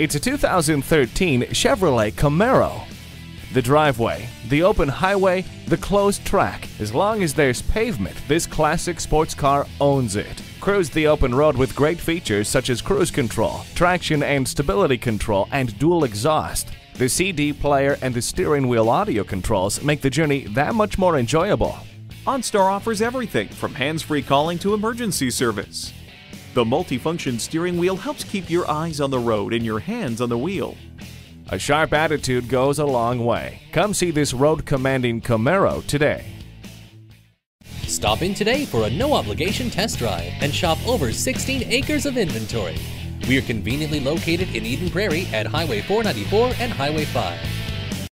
It's a 2013 Chevrolet Camaro. The driveway, the open highway, the closed track. As long as there's pavement, this classic sports car owns it. Cruise the open road with great features such as cruise control, traction and stability control, and dual exhaust. The CD player and the steering wheel audio controls make the journey that much more enjoyable. OnStar offers everything from hands-free calling to emergency service. The multifunction steering wheel helps keep your eyes on the road and your hands on the wheel. A sharp attitude goes a long way. Come see this road commanding Camaro today. Stop in today for a no obligation test drive and shop over 16 acres of inventory. We are conveniently located in Eden Prairie at Highway 494 and Highway 5.